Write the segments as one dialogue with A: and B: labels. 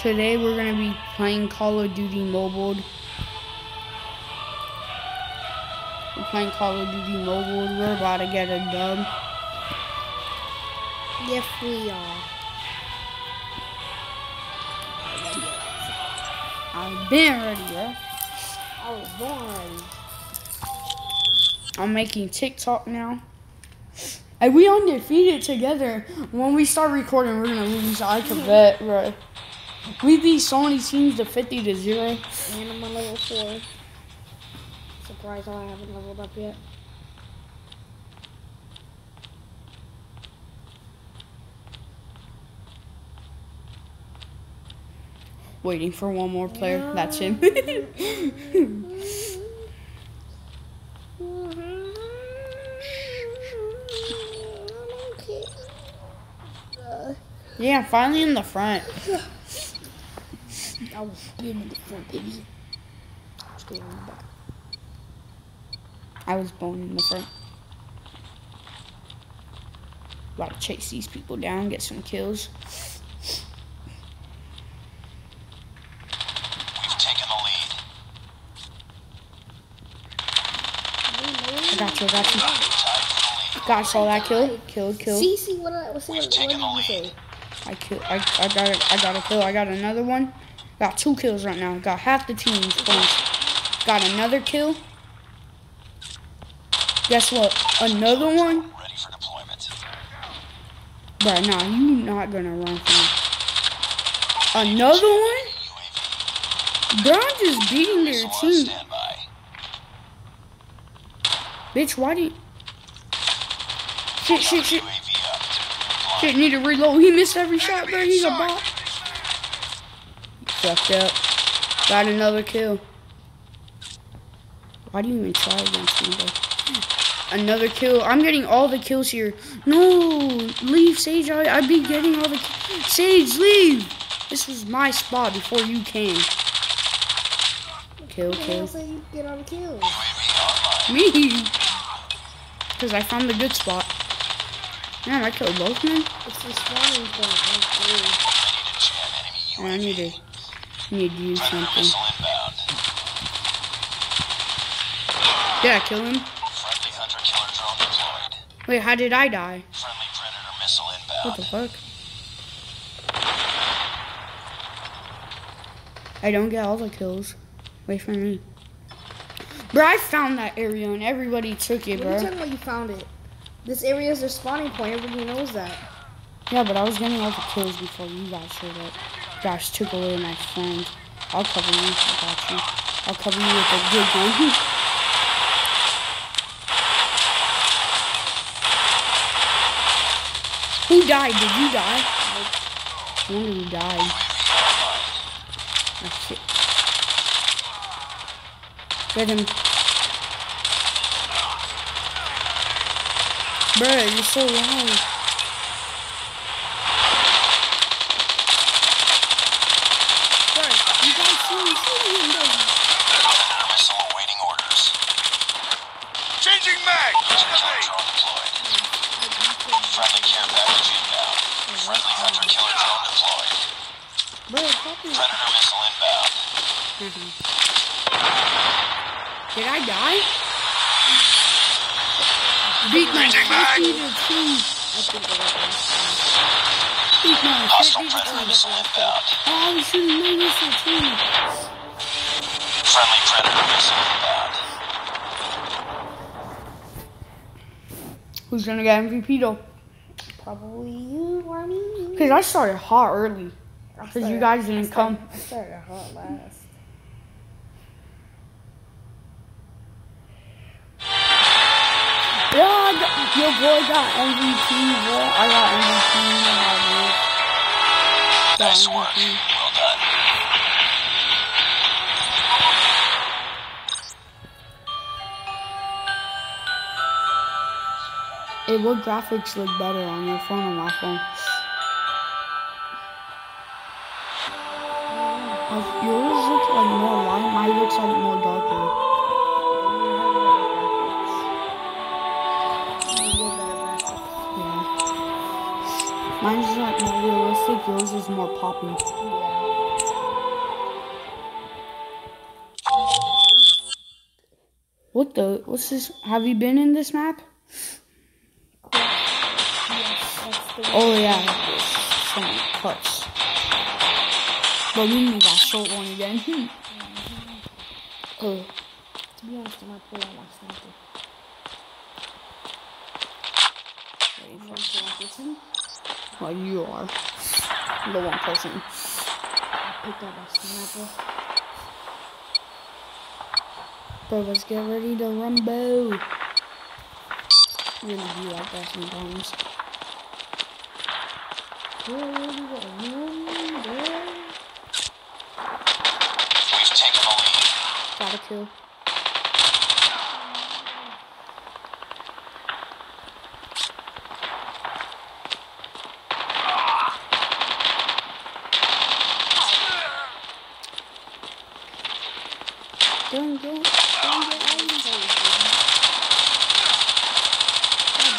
A: Today we're gonna be playing Call of Duty Mobile. We're playing Call of Duty Mobile. We're about to get a dub.
B: Yes, we are.
A: I've been ready, bro.
B: I was born ready.
A: I'm making TikTok now. And we undefeated together. When we start recording, we're gonna lose. I can bet, bro. We beat so many teams to 50 to 0.
B: And I'm on level 4. Surprised I haven't leveled up yet.
A: Waiting for one more player. That's him. yeah, finally in the front.
B: I was getting in the front, baby. I was getting in the back.
A: I was born in the front. About to chase these people down, get some kills.
C: We've taken the lead.
A: I got you, I got you.
C: Tied for the lead.
A: Got saw that kill. Killed, killed.
B: See, see what I was saying.
C: We've
B: What
C: taken
B: did
C: the lead.
A: I kill. I, I got it. I got a kill. I got another one. Got two kills right now. Got half the team's points. Got another kill. Guess what? Another one.
C: Ready for deployment.
A: But nah, you not gonna run from me. Another one. Bro, I'm just beating their team. Bitch, why do you? Shit, shit, shit. Shit, need to reload. He missed every shot, bro. He's a bot. Fucked up. Got another kill. Why do you even try against me, bro? Another kill. I'm getting all the kills here. No, leave, Sage. I, I be getting all the. ki- Sage, leave. This was my spot before you came. Kill,
B: Who the hell
A: kill.
B: say you get all the kills?
A: Me. Because I found the good spot. Man, I killed both men.
B: It's the spawning point.
C: I need to jam enemy
A: I need to need to do something.
C: missile.
A: Did I kill him?
C: Friendly hunter killer drone deployed.
A: Wait, how did I die?
C: Friendly predator missile
A: What the fuck? I don't get all the kills. Wait for me. Bro, I found that area and everybody took it,
B: What are you
A: bro.
B: talking about you found it? This area is their spawning point. Everybody knows that.
A: Yeah, but I was getting all the kills before you guys showed up. Guys took away my friend. I'll cover you. I got you. I'll cover you with a good gun. Who died? Did you die? One of you died. Oh, shit. Get him. Bruh, you're so loud. Bruh, you guys see me shooting him, though.
C: Predator missile awaiting orders.
D: Changing mag!
C: Hunter killer drone deployed. Friendly care package inbound. Friendly hunter killer drone deployed.
A: Bruh, fuck.
C: Predator missile inbound. Mm-hmm.
A: Did I die? Beat my
D: Changing mag.
A: 50 to 2.
B: I think I got one.
A: Beat my
C: Hostile
A: 50 to
C: predator missile inbound.
A: Oh, I was shooting my missile too.
C: Friendly predator missile inbound.
A: Who's gonna get MVP though?
B: Probably you or me.
A: Cause I started hot early.
B: I
A: Cause you guys didn't
B: started-
A: come.
B: I started hot last.
A: Yeah, got- your boy got MVP, bro. I got MVP. I got
C: Nice work.
A: MVP.
C: Well done.
A: Hey, what graphics look better on your phone or my phone? Like, yours looks like more light, mine looks like more darker. Yeah. Mine's like more realistic, yours is more
B: poppy.
A: What the? What's this? Have you been in this map?
B: Yes,
A: oh yeah, some cuts. But we need that short one again. Hmm. Oh,
B: To be honest, I might pull out my sniper.
A: wait,
B: You want to pull out this one?
A: well you are the one person.
B: I picked out my sniper.
A: Bro, let's get ready to rumble. Really do like that sometimes.
C: We've taken the lead.
A: Got a kill. Don't go. Don't get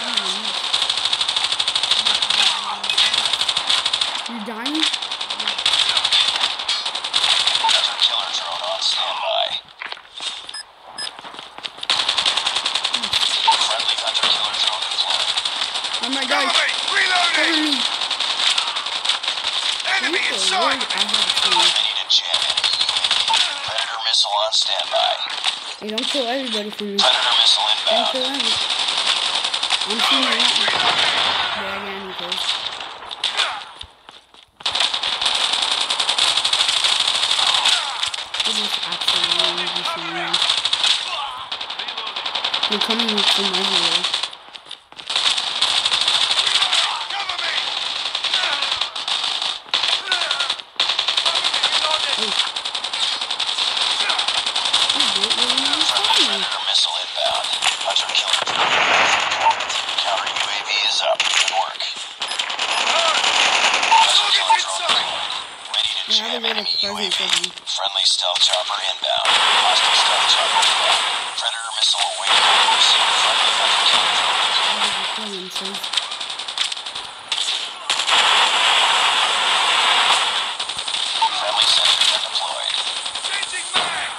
A: out. You dying?
C: Hunter killer drone on standby. Friendly hunter killer drone deployed.
A: Oh my
D: Cover
A: god.
D: me!
A: Cover
D: Reloading!
A: me.
D: Enemy
A: Good
D: inside!
A: lord, I have to.
C: We need to jam enemy UAV. Predator missile on standby.
A: Hey, don't kill everybody for me. Don't kill everybody. I'm seeing a lot. Yeah, I got any kills. This is absolutely insane. They're coming from everywhere.
D: Cover me!
A: Oh, what? What are you
C: Friendly
A: saying?
C: Predator missile inbound. Hunter killer drone deployed. Counter UAV is up. Good work. Hunter killer drone deployed. Ready to
A: Yeah, I
C: jam
A: have a
C: enemy
A: present
C: UAV.
A: for you.
C: Friendly stealth chopper inbound. Hostile stealth chopper inbound. Predator missile awaiting. Friendly hunter killer drone deployed.
A: What are you saying, son?
C: Friendly sentry gun deployed.
D: Changing mag!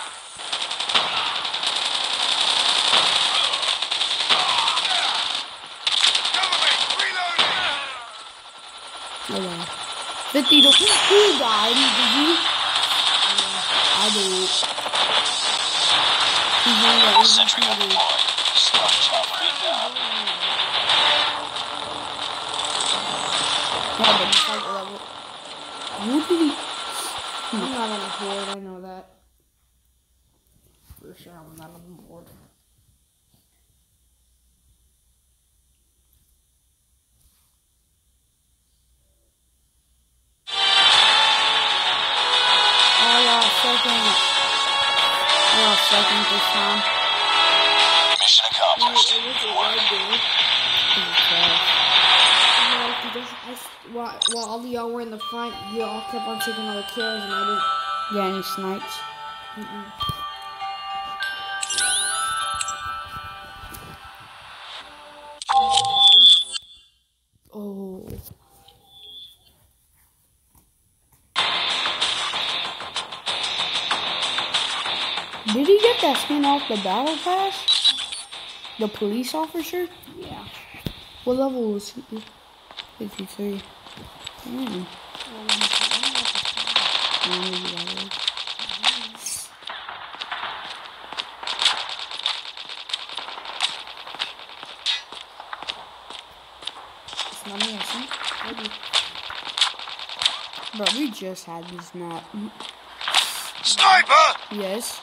D: Cover me! Reloading!
A: Oh, wow. 50 to. Who died? Did you? I did. He's in the
C: Sentry gun
A: MVP.
C: deployed. Stealth chopper inbound.
A: Yeah, but it's like level. What did he?
B: I'm not on the board, I know that. For sure, I'm not on the board.
A: Second this time.
C: Mission accomplished.
B: It was a
C: Good work.
B: red dude.
A: This is trash.
B: You know, just, I, s- while, while all of y'all were in the front, you all kept on taking all the kills, and I didn't.
A: Yeah, any snipes?
B: Mm-mm.
A: Oh. Did he get that skin off the battle pass? The police officer?
B: Yeah.
A: What level was he? 53. Hmm. Yeah, maybe.
B: It's not me, I think. Maybe.
A: But we just had this map.
D: Sniper!
A: Yes.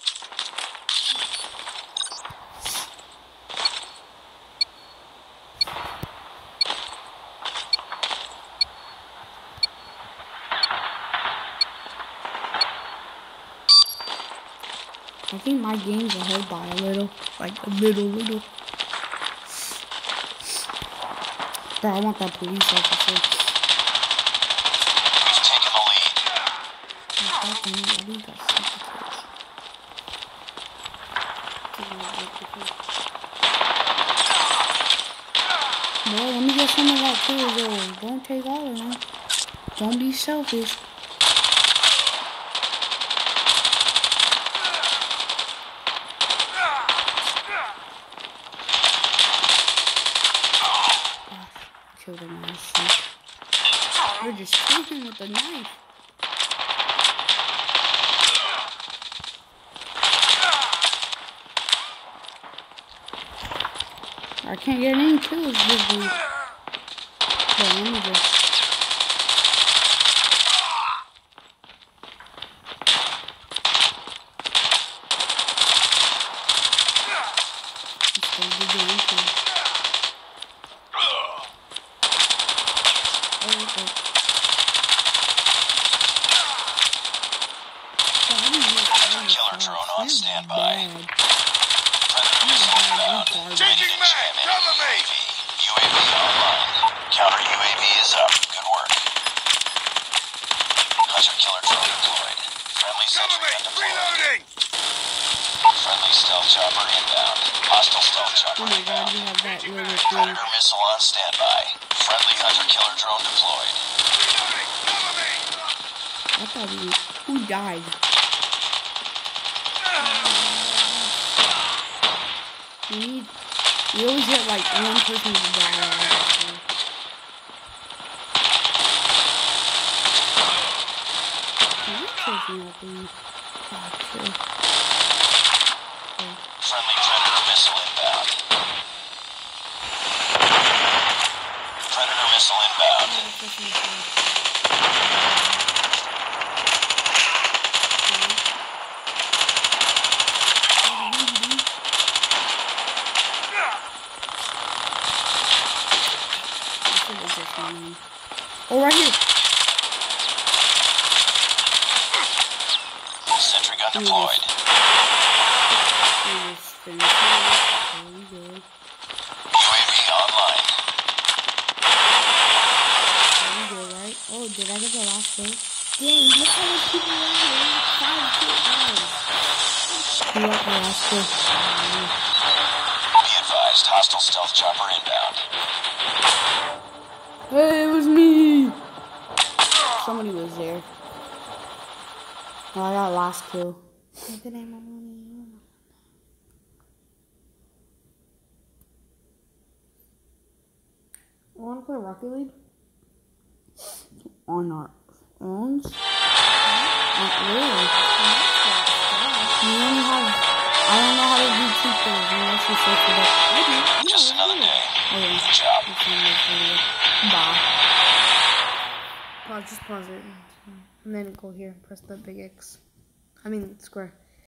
A: think my game's ahead by a little. Like, a little, little. Bro, I want that police officer. Bro,
B: let me get
A: some of that too, though. Don't take all of them. Don't be selfish. Killed him nice. You're just shooting with a knife. I can't get any kills. But let me. Just gonna do the intro. Oh, okay. God, I didn't know that was
C: Killer
A: fast.
C: drone on
A: You're
C: standby.
A: Bad.
C: Predator missile inbound.
D: Changing mag! Cover me!
C: UAV online. Counter UAV is up. Good work. Hunter killer drone deployed. Friendly
D: Cover
C: sentry
D: me! Reloading!
C: Friendly stealth chopper inbound. Hostile stealth chopper
A: Oh my god,
C: inbound.
A: you have that little thing.
C: Predator missile on standby. Friendly hunter killer drone deployed.
D: Reloading! Cover me!
A: I thought he who died. We need. Always get like one person to die. Obviously. Can I chasing up in? Oh, true.
C: Friendly predator missile inbound. Predator missile inbound.
A: Oh, right here.
C: Sentry gun deployed.
A: We just finished it. There we go.
C: UAV online.
A: There we go, right? Oh, did I get the last kill? Dang, look how many people are here. Five guys. Who got the last kill?
C: Be advised, hostile stealth chopper inbound.
A: Hey, it was me! Somebody was there. Oh, I got last kill.
B: Want to play Rocket League?
A: On our phones? Not really. You only have. I don't know how to do two kills unless you search it up. I do.
C: Just another day.
A: Okay.
C: Good job.
A: Bye.
B: Pause, just pause it. And then go here. Press the big X. I mean, square.